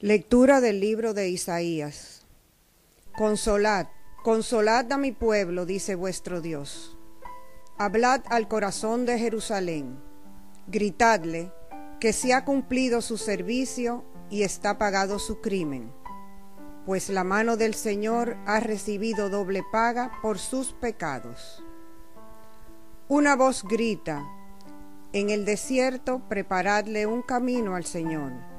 Lectura del libro de Isaías. Consolad, consolad a mi pueblo, dice vuestro Dios. Hablad al corazón de Jerusalén. Gritadle que se ha cumplido su servicio y está pagado su crimen, pues la mano del Señor ha recibido doble paga por sus pecados. Una voz grita, en el desierto preparadle un camino al Señor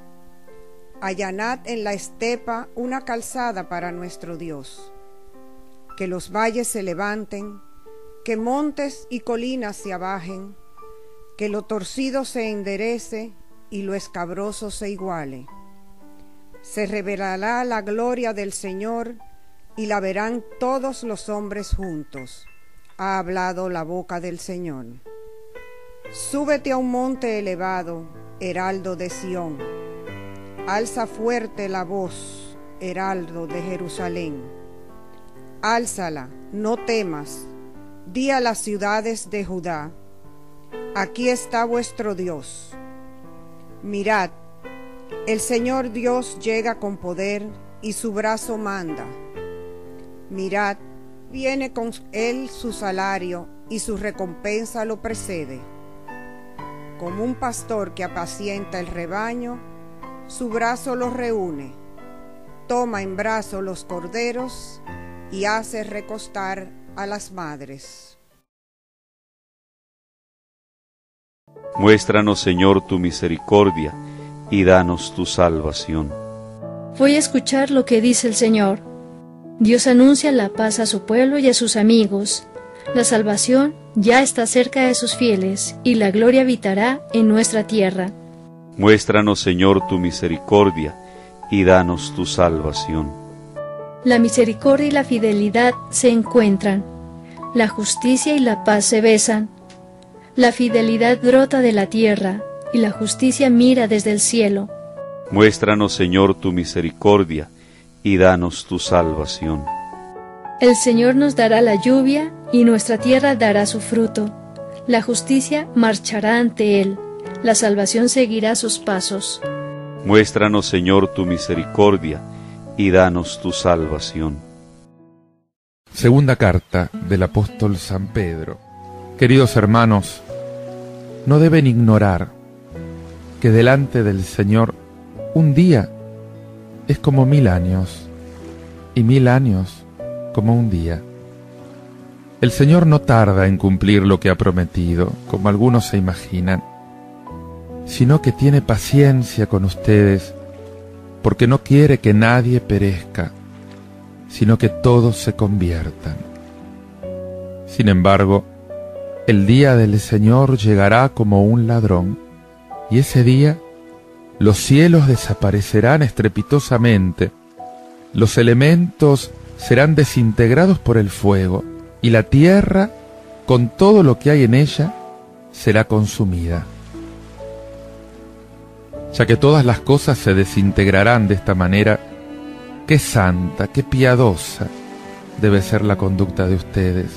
allanad en la estepa una calzada para nuestro Dios. Que los valles se levanten, que montes y colinas se abajen, que lo torcido se enderece y lo escabroso se iguale. Se revelará la gloria del Señor y la verán todos los hombres juntos. Ha hablado la boca del Señor. Súbete a un monte elevado, heraldo de Sión Alza fuerte la voz, heraldo de Jerusalén. Álzala, no temas. Di a las ciudades de Judá, aquí está vuestro Dios. Mirad, el Señor Dios llega con poder y su brazo manda. Mirad, viene con él su salario y su recompensa lo precede. Como un pastor que apacienta el rebaño, su brazo los reúne, toma en brazo los corderos y hace recostar a las madres. Muéstranos, Señor, tu misericordia y danos tu salvación. Voy a escuchar lo que dice el Señor. Dios anuncia la paz a su pueblo y a sus amigos. La salvación ya está cerca de sus fieles y la gloria habitará en nuestra tierra. Muéstranos, Señor, tu misericordia y danos tu salvación. La misericordia y la fidelidad se encuentran, la justicia y la paz se besan. La fidelidad brota de la tierra y la justicia mira desde el cielo. Muéstranos, Señor, tu misericordia y danos tu salvación. El Señor nos dará la lluvia y nuestra tierra dará su fruto. La justicia marchará ante él la salvación seguirá sus pasos. Muéstranos, Señor, tu misericordia y danos tu salvación. Segunda carta del apóstol San Pedro. Queridos hermanos, no deben ignorar que delante del Señor un día es como mil años y mil años como un día. El Señor no tarda en cumplir lo que ha prometido, como algunos se imaginan sino que tiene paciencia con ustedes, porque no quiere que nadie perezca, sino que todos se conviertan. Sin embargo, el día del Señor llegará como un ladrón, y ese día los cielos desaparecerán estrepitosamente, los elementos serán desintegrados por el fuego, y la tierra, con todo lo que hay en ella, será consumida ya que todas las cosas se desintegrarán de esta manera, qué santa, qué piadosa debe ser la conducta de ustedes,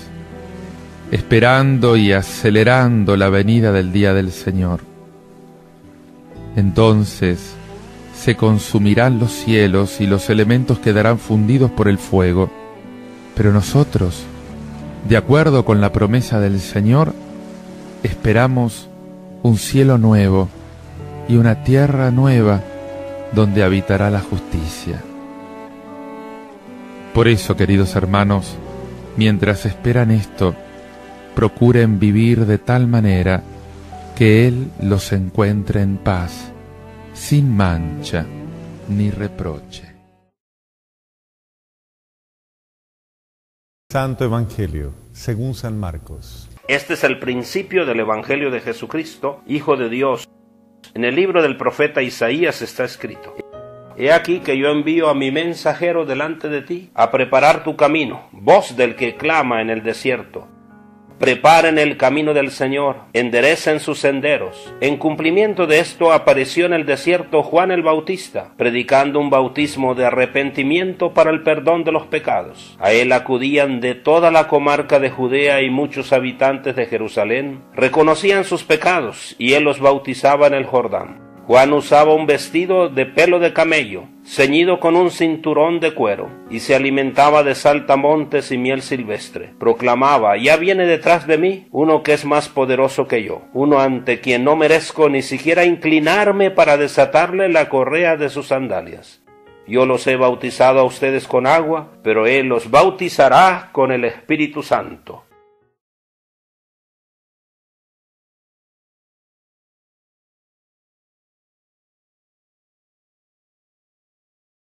esperando y acelerando la venida del día del Señor. Entonces se consumirán los cielos y los elementos quedarán fundidos por el fuego, pero nosotros, de acuerdo con la promesa del Señor, esperamos un cielo nuevo, y una tierra nueva donde habitará la justicia. Por eso, queridos hermanos, mientras esperan esto, procuren vivir de tal manera que Él los encuentre en paz, sin mancha ni reproche. Santo Evangelio, según San Marcos. Este es el principio del Evangelio de Jesucristo, Hijo de Dios en el libro del profeta Isaías está escrito, He aquí que yo envío a mi mensajero delante de ti a preparar tu camino, voz del que clama en el desierto. Preparen el camino del Señor, enderecen sus senderos. En cumplimiento de esto apareció en el desierto Juan el Bautista, predicando un bautismo de arrepentimiento para el perdón de los pecados. A él acudían de toda la comarca de Judea y muchos habitantes de Jerusalén, reconocían sus pecados y él los bautizaba en el Jordán. Juan usaba un vestido de pelo de camello, ceñido con un cinturón de cuero, y se alimentaba de saltamontes y miel silvestre. Proclamaba, ya viene detrás de mí uno que es más poderoso que yo, uno ante quien no merezco ni siquiera inclinarme para desatarle la correa de sus sandalias. Yo los he bautizado a ustedes con agua, pero Él los bautizará con el Espíritu Santo.